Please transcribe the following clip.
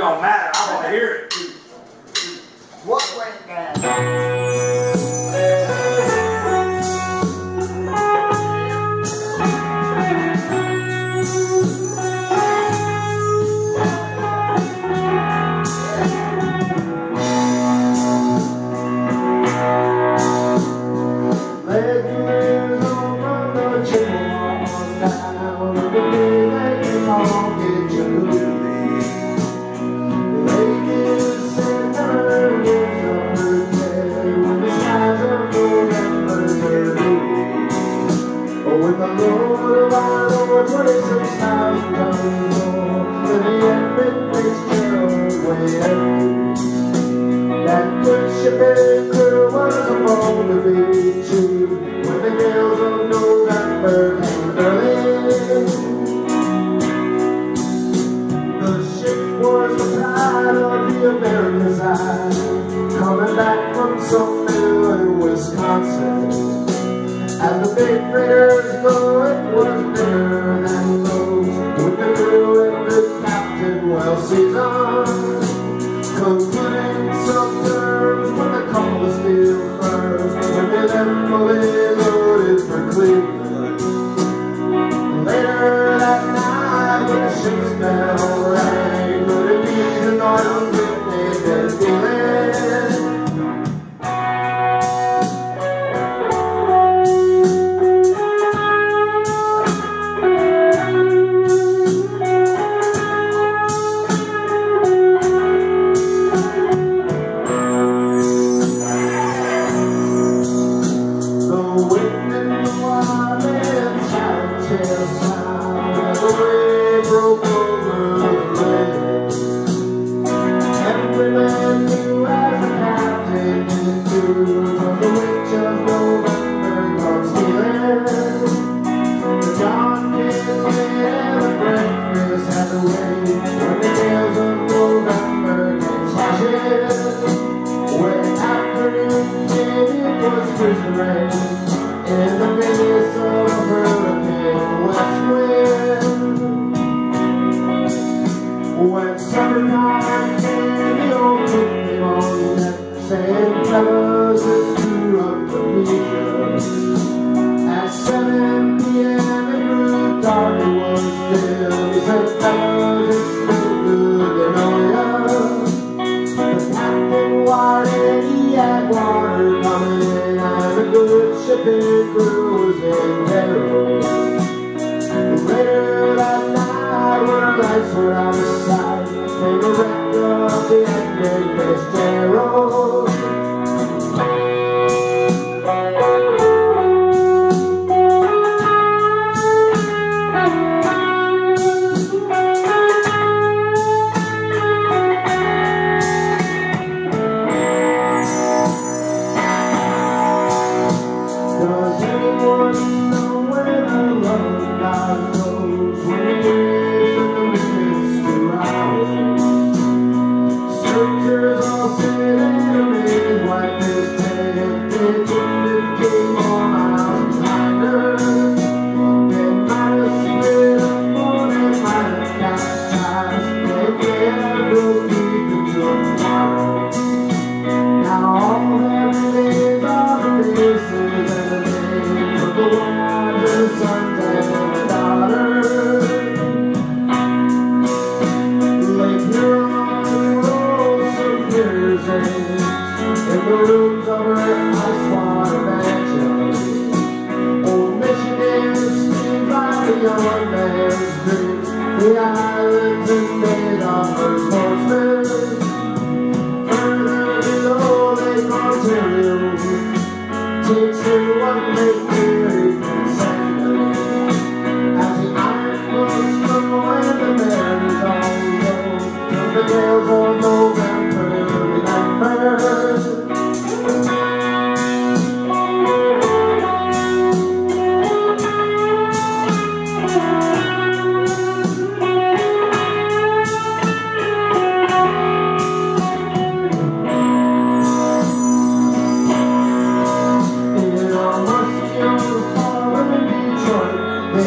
don't matter. I want to hear it. What went down? When of the coming back from some mill in Wisconsin. As the big freighters go, it was bigger than those with the crew and the captain well seasoned. Concluding some terms with a couple of steel furs when they fully loaded for Cleveland. Later that night when the ship's bell When afternoon came, it was freezing in the midst of a hurricane west wind. When summertime came, the old came on deck, saying, "Fellas, shipping crew was in peril. Later that night when lights were out of sight, the wreck of the Edmund young man's. The islands is made of horsemen. Further below they continue. Teaching what they believe.